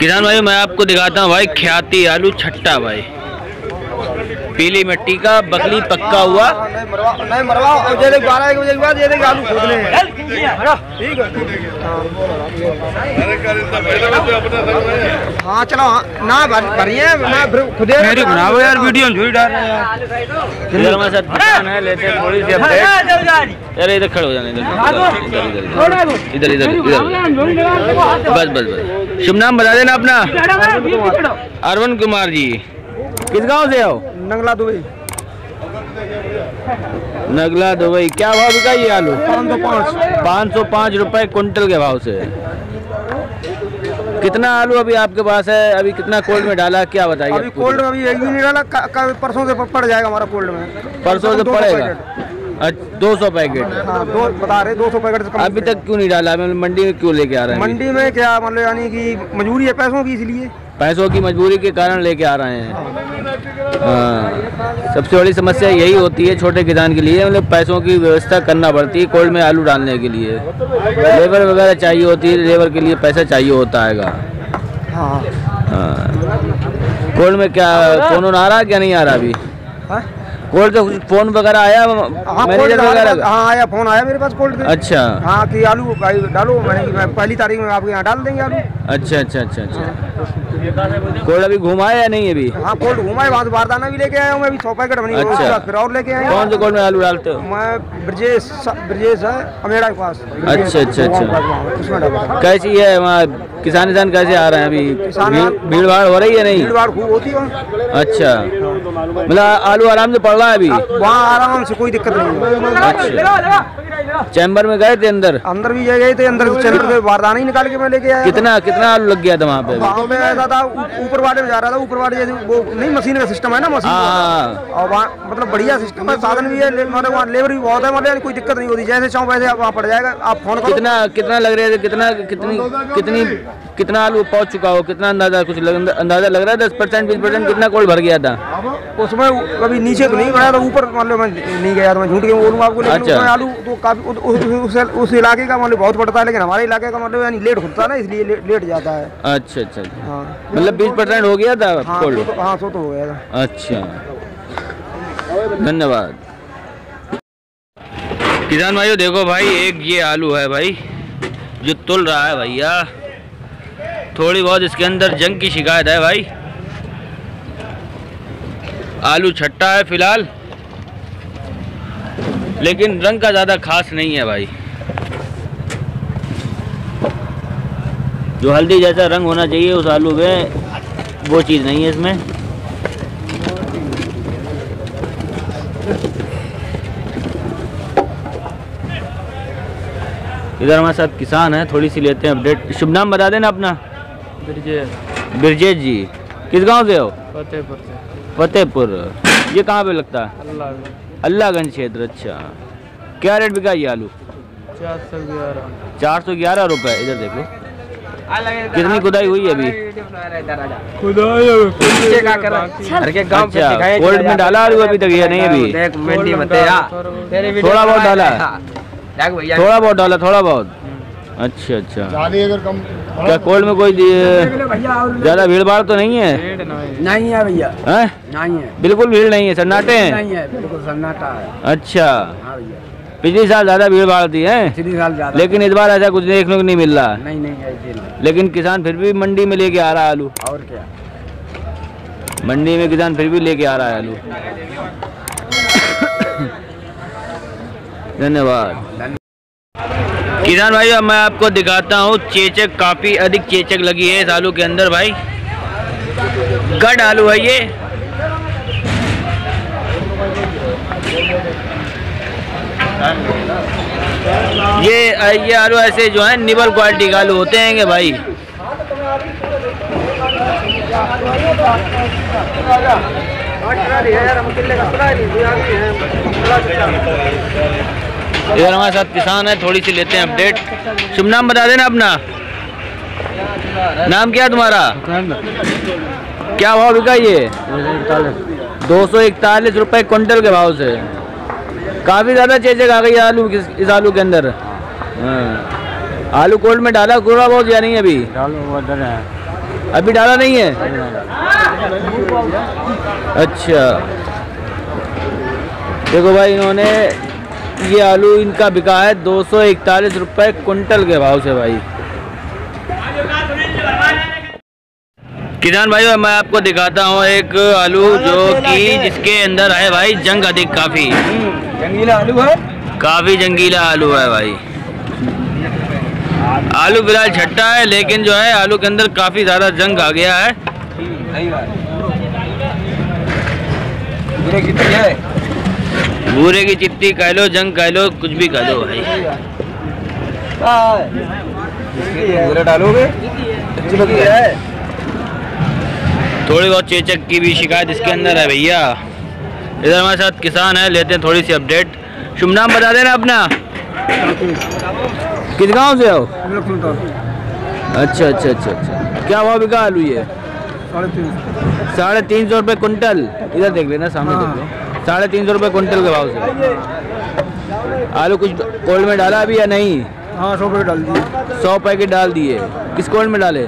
किसान भाई मैं आपको दिखाता हूँ भाई ख्याति आलू छट्टा भाई। पीली मिट्टी का बकली पक्का हुआ। नहीं मरवाओ। और जैसे बारह एक बजे के बाद जैसे आलू खोद ले। ठीक हाँ। चलो हाँ, ना भर- भरिए ना खुदे मेरी बनाओ यार वीडियो झूठ डाल रहे हैं। इधर हमारे साथ लेते थोड़ी सी अपडेट। अरे इधर खड़े हो जाने इधर इधर इधर इधर इधर। बस बस बस। शुभ नाम बता देना अपना। अरविंद कुमार जी। किस गाँव से हो? नंगला दुबई। नगला दुबई। क्या भाव बिका ये आलू? पाँच सौ पाँच। पाँच सौ पाँच रुपए कुंटल के भाव से। कितना आलू अभी आपके पास है? अभी कितना कोल्ड में डाला? क्या बताइए अभी कोल्ड में अभी एक भी नहीं डाला परसों से पड़ जाएगा हमारा कोल्ड में। परसों से पड़ेगा। दो सौ पैकेट। हाँ दो बता रहे दो सौ पैकेट से कम अभी तक क्यों नहीं डाला? मंडी में क्यों लेके आ रहे हैं? मंडी में क्या मतलब यानी कि मजबूरी है पैसों की इसलिए? पैसों की मजबूरी के कारण लेके आ रहे हैं। हाँ सबसे बड़ी समस्या यही होती है छोटे किसान के लिए मतलब पैसों की व्यवस्था करना पड़ती है कोल्ड में आलू डालने के लिए। लेबर वगैरह चाहिए होती है लेबर के लिए पैसा चाहिए होता है हाँ। हाँ। कोल्ड में क्या फ़ोन आ रहा है क्या? नहीं आ रहा अभी। हाँ? कोल्ड कुछ फ़ोन वगैरह आया? हाँ मैनेजर वगैरह? हाँ आया फ़ोन आया मेरे पास कोल्ड अच्छा। हाँ कि आलू डालो मैंने मैं पहली तारीख में आपके यहाँ डाल देंगे आलू। अच्छा अच्छा अच्छा अच्छा। कोल्ड अभी घुमाया या नहीं अभी? हाँ कोल्ड घुमाए वहाँ से बारदाना भी लेके आया हूँ मैं अभी सौ पैकेट बनी अच्छा। फिर और लेके आया कौन से कोल्ड में आलू डालते हो? मैं ब्रजेश ब्रजेश है अमेड़ा के पास। अच्छा, अच्छा, अच्छा। कैसी है वहाँ किसान किसान कैसे आ रहे हैं अभी? भीड़ भीड़ हो रही है नहीं? भीड़ भाड़ खूब होती है। अच्छा। मतलब आलू आराम से पड़ रहा है अभी? वहाँ आराम से कोई दिक्कत नहीं अच्छा। चैम्बर में गए थे अंदर? अंदर भी गए थे अंदर से चैनल के बारदाना ही निकाल के मैं लेके आया कितना कितना आलू लग गया था वहाँ पे? वहाँ पे ऐसा था ऊपर वाले में जा रहा था ऊपर वाले जैसे वो नहीं मशीन का सिस्टम है ना मशीन हाँ, का। हाँ और वहाँ मतलब बढ़िया सिस्टम है साधन भी है मतलब वहाँ लेबर भी बहुत है मतलब कोई दिक्कत नहीं होती जैसे चाहो वैसे आप वहाँ पड़ जाएगा आप फ़ोन कितना कितना लग रहा है कितना कितनी कितनी कितना आलू पहुँच चुका हो कितना अंदाज़ा कुछ अंदाज़ा लग रहा है दस परसेंट बीस परसेंट कितना कोल्ड भर गया था उसमें कभी नीचे तो नहीं गया था ऊपर मतलब मैं नहीं गया था मैं झूठ के बोलूँगा आपको लेकिन अच्छा। आलू तो काफ़ी उस, उस, उस, उस इलाके का मतलब बहुत पड़ता है लेकिन हमारे इलाके का मतलब यानी लेट होता है ना इसलिए लेट जाता है। अच्छा अच्छा अच्छा। हाँ। मतलब बीस परसेंट हो गया था हाँ सो तो हाँ तो हो गया था। अच्छा। धन्यवाद। किसान भाइयों देखो भाई एक ये आलू है भाई जो तुल रहा है भैया। थोड़ी बहुत इसके अंदर जंग की शिकायत है भाई। आलू छट्टा है फ़िलहाल लेकिन रंग का ज़्यादा खास नहीं है भाई। जो हल्दी जैसा रंग होना चाहिए उस आलू में वो चीज़ नहीं है इसमें। इधर हमारे साथ किसान है थोड़ी सी लेते हैं अपडेट। शुभ नाम बता देना अपना। बिरजेश जी किस गाँव से हो? फतेहपुर से। फतेहपुर। ये कहाँ पे लगता है? अल्लाह अल्लाहगंज क्षेत्र अच्छा। क्या रेट बिका ये आलू? चार सौ ग्यारह। चार सौ ग्यारह रुपये इधर देखो। कितनी खुदाई हुई है अभी अच्छा कोल्ड में डाला आलू अभी तक ये नहीं अभी? थोड़ा बहुत डाला। थोड़ा बहुत डाला थोड़ा बहुत। अच्छा अच्छा। अगर कम क्या कोल्ड में कोई ज़्यादा भीड़ भाड़ तो नहीं है? नहीं है। भैया। नहीं है। बिल्कुल भीड़ नहीं है सन्नाटे हैं। नहीं है बिल्कुल सन्नाटा है। अच्छा। हाँ भैया। पिछले साल ज़्यादा भीड़ भाड़ थी है? पिछले साल ज़्यादा लेकिन इस बार ऐसा कुछ देखने को नहीं मिल रहा। नहीं नहीं। लेकिन किसान फिर भी मंडी में लेके आ रहा है आलू। और क्या? मंडी में किसान फिर भी लेके आ रहा है आलू। धन्यवाद। किसान भाई अब मैं आपको दिखाता हूँ चेचक काफ़ी अधिक चेचक लगी है इस आलू के अंदर भाई। गढ़ आलू है ये। ये ये आलू ऐसे जो है, निबल क्वालिटी का आलू होते हैं भाई? इधर हमारे साथ किसान है, थोड़ी सी लेते हैं अपडेट शुभ नाम बता देना अपना। नाम क्या तुम्हारा? क्या भाव बिका ये? दो सौ इकतालीस रुपए क्विंटल के भाव से। काफ़ी ज़्यादा चेचक आ गई आलू किस- इस आलू के अंदर। हाँ। आलू कोल्ड में डाला थोड़ा बहुत या नहीं अभी? है। अभी डाला नहीं है? अच्छा। देखो भाई इन्होंने ये आलू इनका बिका है दो सौ इकतालीस रुपये कुंटल के भाव से भाई। किसान भाइयों मैं आपको दिखाता हूँ एक आलू जो कि जिसके अंदर है भाई जंग अधिक काफ़ी। जंगीला आलू है। काफ़ी जंगीला आलू है भाई। आलू फ़िलहाल छट्टा है लेकिन जो है आलू के अंदर काफ़ी ज़्यादा जंग आ गया है। है। भूरे की चिट्टी कह लो जंग कह लो कुछ भी कह लो भाई। डालोगे? अच्छी है। थोड़ी बहुत चेचक की भी शिकायत इसके अंदर है भैया। इधर हमारे साथ किसान है लेते हैं थोड़ी सी अपडेट शुभ नाम बता देना अपना। किस गाँव से हो? अच्छा अच्छा अच्छा अच्छा। क्या भाव बिका आलू ये? साढ़े तीन सौ रुपये कुंटल इधर देख लेना सामने देख लो। साढ़े तीन सौ रुपये कुंटल के भाव से। आलू कुछ कोल्ड में डाला अभी या नहीं? हाँ सौ रुपये डाल दिए। सौ पैकेट डाल दिए। किस कोल्ड में डाले?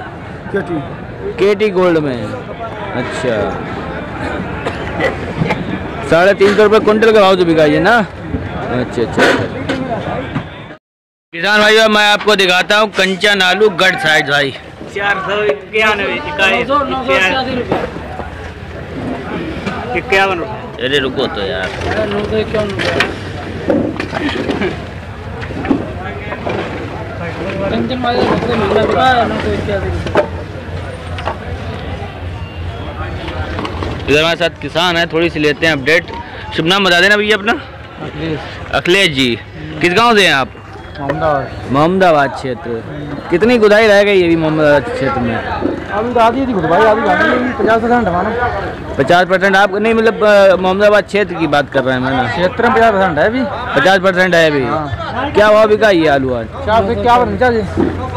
केटी। के टी गोल्ड में। अच्छा। साढ़े तीन सौ रुपये कुंटल के भाव से बिकाइए ना? अच्छा अच्छा अच्छा। किसान भाई मैं आपको दिखाता हूँ कंचन आलू गढ़ साइड भाई। चार सौ इक्यानवे इक्यावन अरे रुको तो यार। इधर हमारे साथ किसान है थोड़ी सी लेते हैं अपडेट शुभ नाम बता देना भैया अपना। अखिलेश। जी किस गाँव से हैं आप? मोहम्मदाबाद। क्षेत्र। कितनी गुदाई रह गई अभी मोहम्मदाबाद क्षेत्र में? पचास परसेंट आप नहीं मतलब मोहम्मदाबाद क्षेत्र की बात कर रहे हैं मैंने क्षेत्र में पचास परसेंट है अभी। पचास परसेंट है अभी। क्या भाव बिका ये आलू आज? चार सौ इक्यावन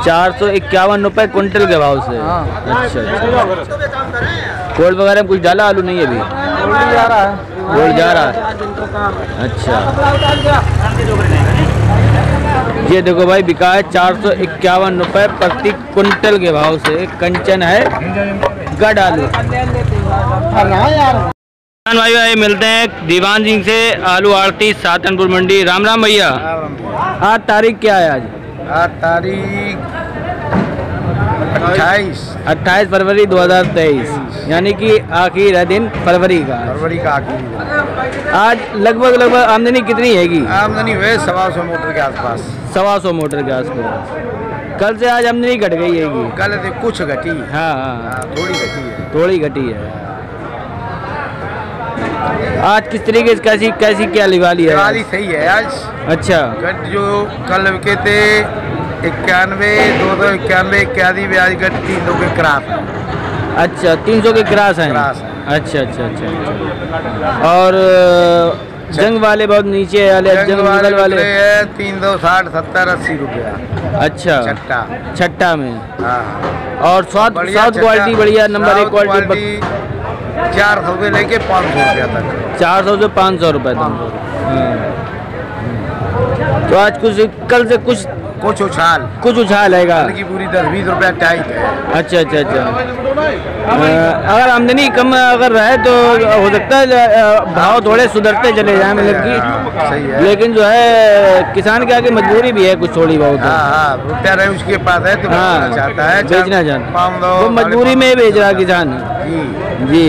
चार सौ इक्यावन रुपये कुंटल के भाव से। हाँ। अच्छा अच्छा। कोल्ड वगैरह में कुछ डाला आलू नहीं अभी? गोल्ड जा रहा है। गोल्ड जा रहा है? अच्छा। ये देखो भाई बिका है चार सौ इक्यावन रुपये प्रति कुंटल के भाव से। कंचन है गढ़ आलू। भाई भाई मिलते हैं दीवान सिंह से आलू आरती सातनपुर मंडी। राम राम भैया। आज तारीख क्या है आज? आज तारीख अट्ठाईस। अट्ठाईस फरवरी 2023 यानी कि आखिर है दिन फरवरी का फरवरी का आखिरी। आज लगभग लगभग आमदनी कितनी हैगी? आमदनी हुए सवा सौ मोटर के आसपास। सवा सौ मोटर के आसपास। कल से आज आमदनी घट गई हैगी। कल से कुछ घटी। हाँ हाँ। हाँ, थोड़ी घटी है। थोड़ी घटी है। आज किस तरीके से कैसी कैसी क्या लिवाली है? दिवाली सही है आज। अच्छा। जो कल के थे इक्यानवे दो सौ इक्यानवे इक्यासी ब्याज गट तीन सौ के क्रास है। अच्छा तीन सौ के क्रास हैं? क्रास है। अच्छा अच्छा अच्छा अच्छा। और जंग वाले बहुत नीचे वाले जंग जंग वाले वाले? वाले है तीन सौ साठ सत्तर अस्सी रुपया। अच्छा। चट्टा छट्टा में? हाँ। और बढ़िया साउथ क्वालिटी बढ़िया नंबर एक क्वालिटी क्वालिटी चार सौ से लेके पाँच सौ रुपया तक। चार सौ से पाँच सौ रुपये तक। हाँ। तो आज कुछ कल से कुछ कुछ उछाल। कुछ उछाल की पूरी दस बीस रुपया टाइट है। अच्छा अच्छा अच्छा। अगर आमदनी कम अगर रहे तो हो सकता है भाव थोड़े सुधरते चले जाएँ मतलब हाँ, सही है। लेकिन जो है किसान के आगे मजबूरी भी है कुछ थोड़ी बहुत। हाँ हाँ रुपया रहे उसके पास है तो हाँ बेचना चाहता है। बेचना चाहता सौ वो मजबूरी में ही बेच रहा किसान। जी। जी।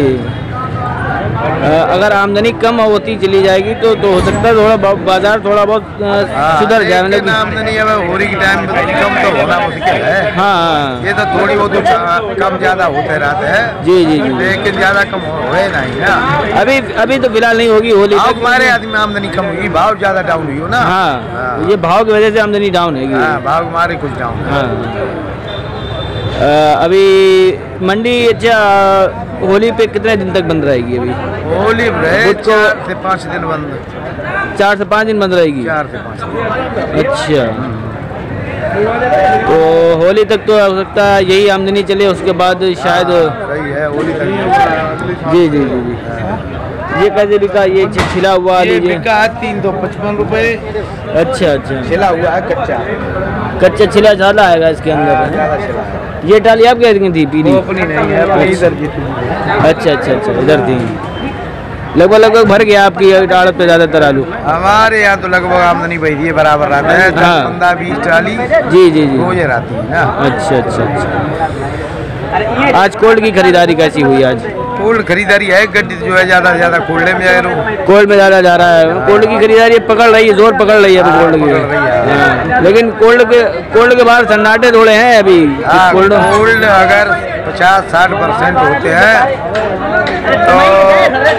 अगर आमदनी कम होती चली जाएगी तो तो हो सकता है थोड़ा बाज़ार थोड़ा बहुत हाँ, सुधर जाए मतलब आमदनी अब होली के टाइम कम तो होना मुश्किल है। हाँ हाँ। ये तो थोड़ी बहुत कम ज़्यादा होते रहते हैं। जी जी जी लेकिन ज़्यादा कम हो हुए नहीं ना। अभी अभी तो फ़िलहाल नहीं होगी होली भाव हमारे आदमी आमदनी कम हुई भाव ज़्यादा डाउन हुई हो ना। हाँ ये भाव की वजह से आमदनी डाउन हैगी हाँ भाव हमारे कुछ डाउन है। हाँ। अभी मंडी अच्छा होली पे कितने दिन तक बंद रहेगी अभी? होली को- से पाँच दिन बंद। चार से पाँच दिन बंद रहेगी? चार से पाँच अच्छा। तो होली तक तो हो सकता है यही आमदनी चले उसके बाद शायद हाँ, सही है होली तक जी जी जी जी। ये कैसे बिका ये छिला हुआ ये बिका तीन सौ पचपन रुपए। अच्छा अच्छा। छिला हुआ है कच्चा। कच्चा छिला झाला आएगा इसके अंदर ये टाली आप क्या थी पीली? है अच्छा अच्छा अच्छा इधर थी लगभग लगभग भर गया आपकी आड़त पे ज़्यादातर आलू। हमारे यहाँ तो लगभग आमदनी वही है बराबर रहता है। हाँ। पंद्रह बीस चालीस जी जी जी। रोज रहती है ना। अच्छा अच्छा अच्छा। आज कोल्ड की खरीदारी कैसी हुई आज? कोल्ड खरीदारी है गड्डी जो है ज़्यादा ज़्यादा कोल्ड में जाए रो कोल्ड में ज़्यादा जा रहा है। कोल्ड की खरीदारी पकड़ रही है ज़ोर पकड़ रही है अभी कोल्ड रही है। की हाँ, लेकिन कोल्ड के कोल्ड के बाहर सन्नाटे थोड़े हैं अभी। हाँ, कोल्ड कोल्ड अगर पचास साठ परसेंट होते हैं तो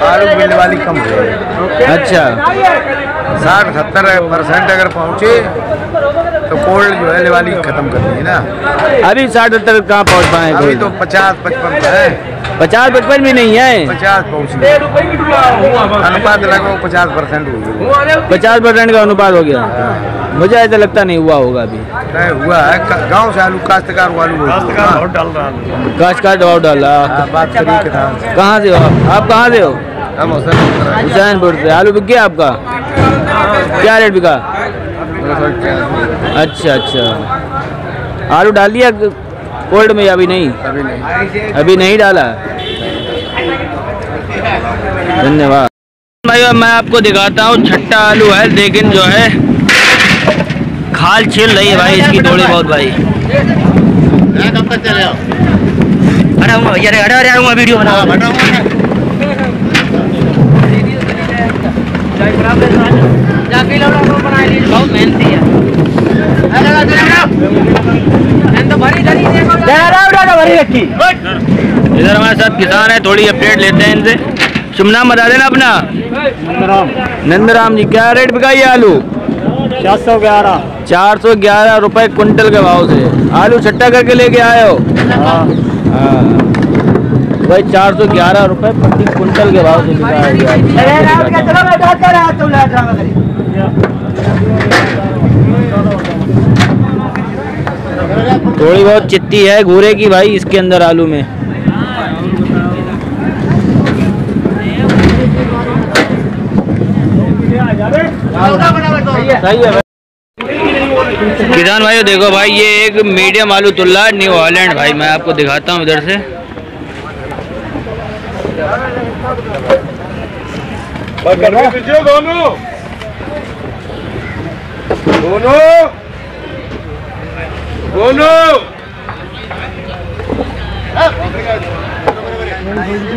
आलू बिल वाली कम हो अच्छा। साठ सत्तर परसेंट अगर पहुँचे तो कोल्ड जो है वाली खत्म कर दी ना। अभी साठ सत्तर कहाँ पहुँच पाए अभी तो पचास पचपन है। पचास पचपन भी नहीं है। पचास अनुपात लगभग पचास परसेंट पचास परसेंट का अनुपात हो गया। मुझे ऐसा लगता नहीं हुआ होगा अभी। हुआ है। गाँव से आलू काश्तकार आलू बहुत डाल रहा दबाव डाला हाँ, किसान से। कहाँ से हो? आप आप कहाँ से हो? हुसैनपुर से। आलू बिक गया आपका? क्या रेट बिका? अच्छा अच्छा। आलू डाल दिया कोल्ड में अभी नहीं? अभी नहीं अभी नहीं डाला? धन्यवाद। भाई मैं आपको दिखाता हूँ छट्टा आलू है लेकिन जो है खाल छिल रही है भाई इसकी थोड़ी बहुत भाई। अरे अरे अरे वीडियो बना। बहुत मेहनती है। इधर हमारे साथ किसान है, थोड़ी अपडेट लेते हैं इनसे। शुभ नाम बता देना अपना। नंदराम जी, क्या रेट बिकाई आलू? चार सौ ग्यारह चार सौ ग्यारह रुपए कुंटल के भाव से। आलू छट्टा करके लेके आए हो? हाँ। भाई, चार सौ ग्यारह रुपए प्रति कुंटल के भाव से। थोड़ी बहुत चित्ती है, घूरे की भाई, इसके अंदर आलू में। किसान भाई देखो भाई, ये एक मीडियम आलू तुल्ला, न्यू हॉलैंड भाई, मैं आपको दिखाता हूँ इधर से। दोनों।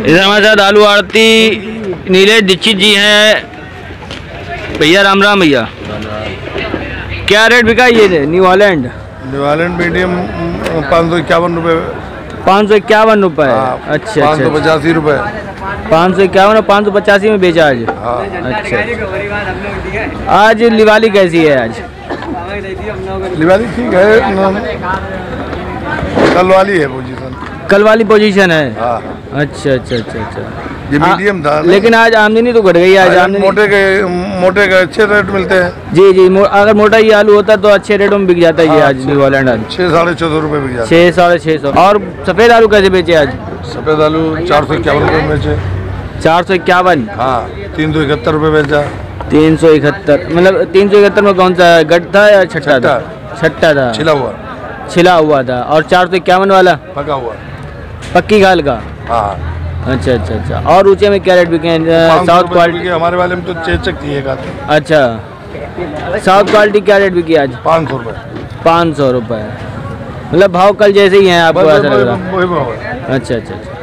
इधर हमारे साथ आलू आड़ती नीलेश दीक्षित जी हैं। भैया राम राम भैया। क्या रेट बिका ये न्यू हॉलैंड निवालन मीडियम पाँच सौ इक्यावन रुपये पाँच सौ इक्यावन रुपए। हाँ, अच्छा पाँच सौ अच्छा पचासी रुपये पाँच सौ इक्यावन और पाँच सौ पचासी में बेचा आज? हाँ। अच्छा अच्छा। आज लिवाली कैसी है आज? लिवाली ठीक है कल वाली है पोजीशन कल वाली पोजीशन है? हाँ। अच्छा अच्छा अच्छा अच्छा। ये हाँ, मीडियम था लेकिन आज आमदनी तो घट गई है आज आमदनी मोटे के मोटे के अच्छे रेट मिलते हैं। जी जी मो, अगर मोटा ये आलू होता तो अच्छे रेटों में बिक जाता है ये हाँ, आज न्यू हॉलैंड आज छः साढ़े छः सौ रुपये बिक जाते। छः साढ़े छः सौ। और सफ़ेद आलू कैसे बेचे आज? सफ़ेद आलू चार सौ इक्यावन रुपये बेचे। चार सौ इक्यावन? हाँ तीन सौ इकहत्तर रुपये बेचा। तीन सौ इकहत्तर मतलब तीन सौ इकहत्तर में कौन सा गट था या छट्टा था? छट्टा। था। छिला हुआ। छिला हुआ था। और चार सौ इक्यावन वाला? पका हुआ। पक्की गाल का? हाँ। अच्छा अच्छा अच्छा। और ऊँचे में क्या रेट बिके साउथ क्वालिटी बिके, हमारे वाले में तो चेचक थी एक अच्छा। साउथ क्वालिटी क्या रेट बिकी आज? पाँच सौ रुपये पाँच सौ रुपये मतलब भाव कल जैसे ही हैं आपको ऐसा लग रहा। वही भाव अच्छा अच्छा अच्छा।